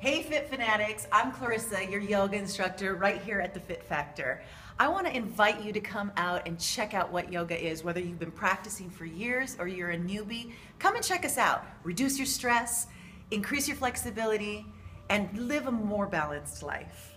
Hey Fit Fanatics, I'm Clarissa, your yoga instructor right here at the Fit Factor. I want to invite you to come out and check out what yoga is, whether you've been practicing for years or you're a newbie. Come and check us out. Reduce your stress, increase your flexibility, and live a more balanced life.